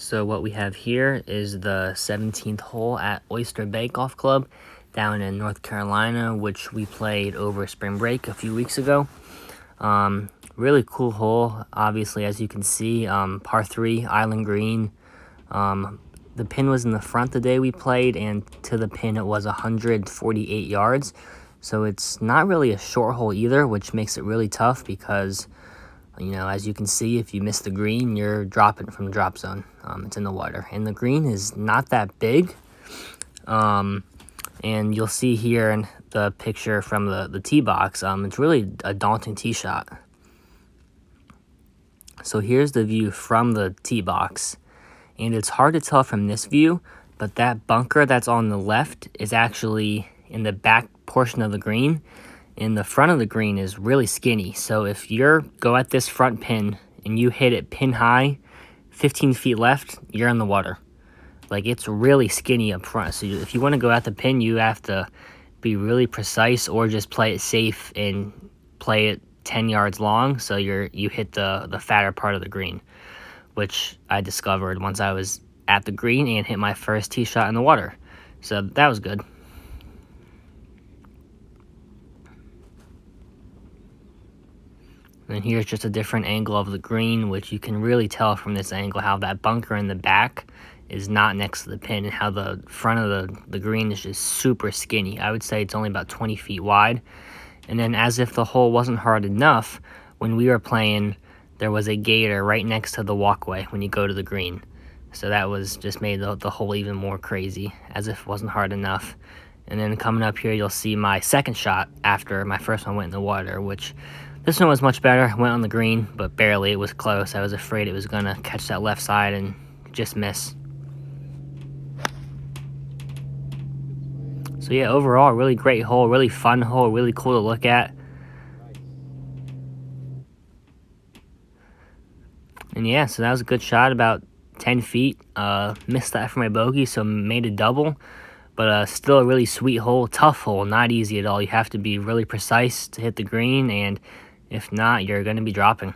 So what we have here is the 17th hole at Oyster Bay Golf Club down in North Carolina, which we played over spring break a few weeks ago. Um, really cool hole, obviously, as you can see, um, par 3, island green. Um, the pin was in the front the day we played, and to the pin it was 148 yards. So it's not really a short hole either, which makes it really tough because you know, as you can see, if you miss the green, you're dropping from the drop zone. Um, it's in the water. And the green is not that big. Um, and you'll see here in the picture from the, the tee box, um, it's really a daunting tee shot. So here's the view from the tee box. And it's hard to tell from this view, but that bunker that's on the left is actually in the back portion of the green and the front of the green is really skinny. So if you're go at this front pin and you hit it pin high, 15 feet left, you're in the water. Like it's really skinny up front. So if you want to go at the pin, you have to be really precise or just play it safe and play it 10 yards long so you're you hit the the fatter part of the green, which I discovered once I was at the green and hit my first tee shot in the water. So that was good. And here's just a different angle of the green, which you can really tell from this angle how that bunker in the back is not next to the pin and how the front of the, the green is just super skinny. I would say it's only about 20 feet wide. And then as if the hole wasn't hard enough, when we were playing, there was a gator right next to the walkway when you go to the green. So that was just made the, the hole even more crazy, as if it wasn't hard enough. And then coming up here, you'll see my second shot after my first one went in the water, which this one was much better. Went on the green, but barely. It was close. I was afraid it was going to catch that left side and just miss. So yeah, overall, really great hole. Really fun hole. Really cool to look at. And yeah, so that was a good shot, about 10 feet. Uh, missed that for my bogey, so made a double. But uh, still a really sweet hole, tough hole, not easy at all. You have to be really precise to hit the green and if not, you're going to be dropping.